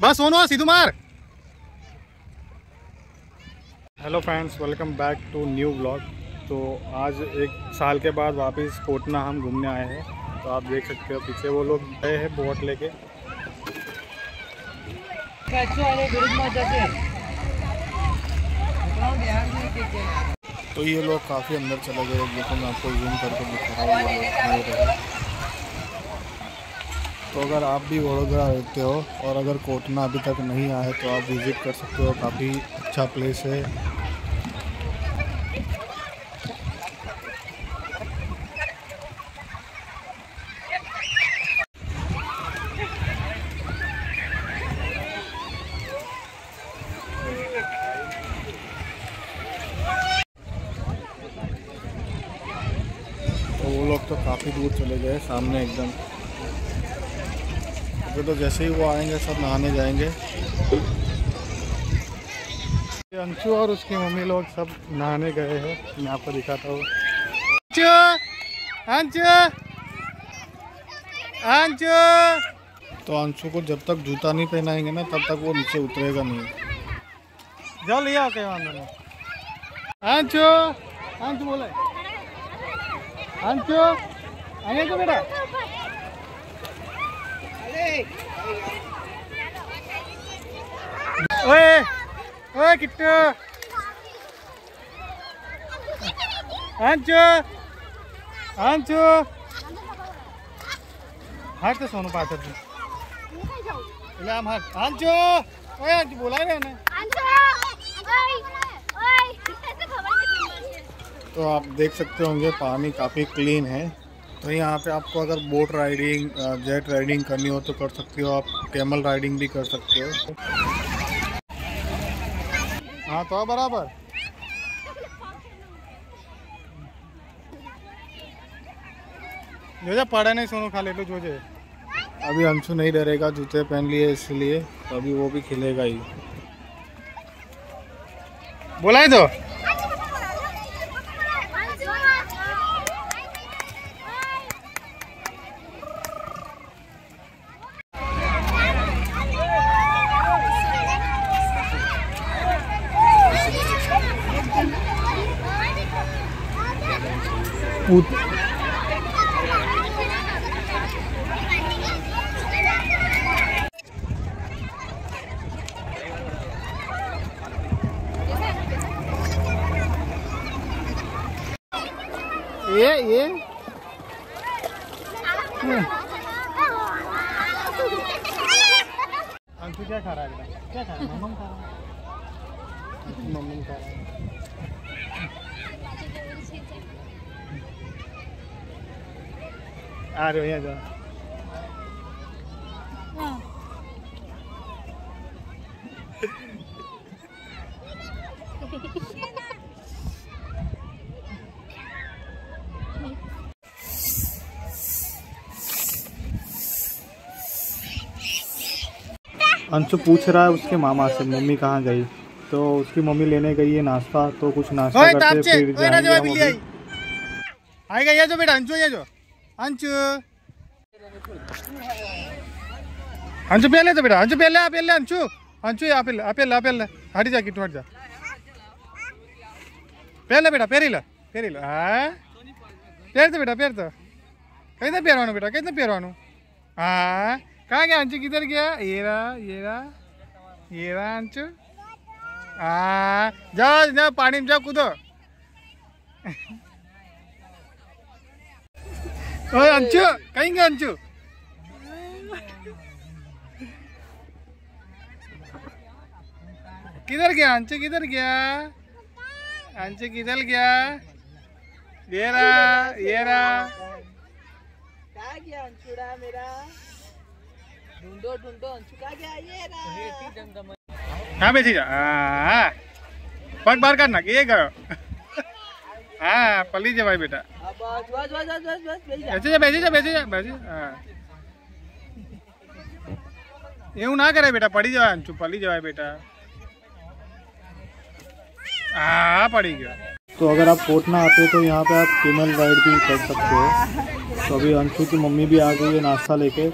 बस सोनो सीधू मार hello friends welcome back to new blog तो आज एक साल के बाद वापस कोटना हम घूमने आए हैं। तो आप देख सकते हो पीछे वो लोग गए हैं बोट लेके। तो ये लोग काफ़ी अंदर चले गए, देखो मैं आपको जूम करके दिखा रहा हूँ, ये लोग। तो अगर आप भी वडोदरा रहते हो और अगर कोटना अभी तक नहीं आए तो आप विज़िट कर सकते हो, काफ़ी अच्छा प्लेस है लोग तो काफ़ी दूर चले गए, सामने एकदम। अभी तो जैसे ही वो आएँगे, सब नहाने जाएँगे। अंशु और उसकी मम्मी लोग सब नहाने गए हैं। मैं आपको दिखाता हूँ। अंशु! अंशु! अंशु! तो अंशु को जब तक जूता नहीं पहनाएँगे ना, तब तक वो नीचे उतरेगा नहीं। जाओ ले आओ, कहीं अंशु! अंशु बोले। અંશુ અહીંયા તો બેટા. ઓય ઓય કિટ્ટુ. અંશુ અંશુ હાટ તો સોનું પાછળ એટલે આમ હાટ અંશુ ઓય અંશુ બોલાવે ને અંશુ तो आप देख सकते होंगे, पानी काफ़ी क्लीन है। तो यहाँ पे आपको अगर बोट राइडिंग जेट राइडिंग करनी हो तो कर सकते हो आप। कैमल राइडिंग भी कर सकते हो। हाँ तो बराबर। जो जा पढ़ा नहीं, सुनो खा ले लो तो, जोजे अभी अंशु नहीं डरेगा, जूते पहन लिए इसलिए तो अभी वो भी खिलेगा ही। बोला है तो? ऊत- ये ये। अंशु क्या खा रहा है क्या खा रहा है? मम्मम खा रहा है। मम्मम खा रहा है। आ रहे हो यहाँ अंशु पूछ रहा है उसके मामा से मम्मी कहाँ गई? तो उसकी मम्मी लेने गई है नाश्ता तो कुछ नाश्ता करते फिर जाएँगे आएगा ये जो बेटा अंशु ये जो। अंशु अंशु पहले तो बेटा अंशु पहले आ पहले अंशु अंशु आ पहले आ पहले आ पहले हट जा किट्टू हट जा पहले बेटा पेरी लो पेरी लो हाँ पेर तो बेटा पेर तो कहीं तो पेरवानो बेटा कहीं तो पेरवानो हाँ कहाँ गया अंशु किधर गया ये रहा ये रहा ये रहा अंशु हाँ जाओ जाओ पानी में जाओ कूदो ओए अंशु कहीं गया अंशु? किधर गया? अंशु किधर गया? अंशु किधर गया? ये रहा ये रहा। कहा गया अंशुड़ा मेरा? ढूंढो ढूंढो अंशु कहा गया? ये रहा। हाँ बेची जा? हाँ पग बार करना ये करो। हाँ पली भाई बेटा। बस बस बस बस बस बस बेही जा બેસી જા બેસી જા બેસી જા બેસી જા. હા એવું ના કરે બેટા પડી જવાય ચૂપ પડી જવાય બેટા आ पड़ी गया तो अगर आप कोटना आते तो यहाँ पे आप केमल राइड भी कर सकते हो तो अभी अंशु की मम्मी भी आ गई है नाश्ता लेके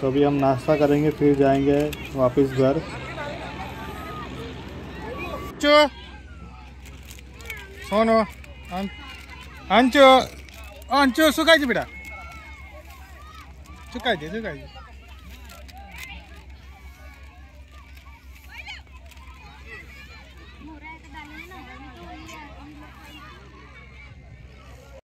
तो अभी हम नाश्ता करेंगे फिर जाएंगे वापस घर अंचो あんちょ、そっかいてみら。そっかいて、そっ。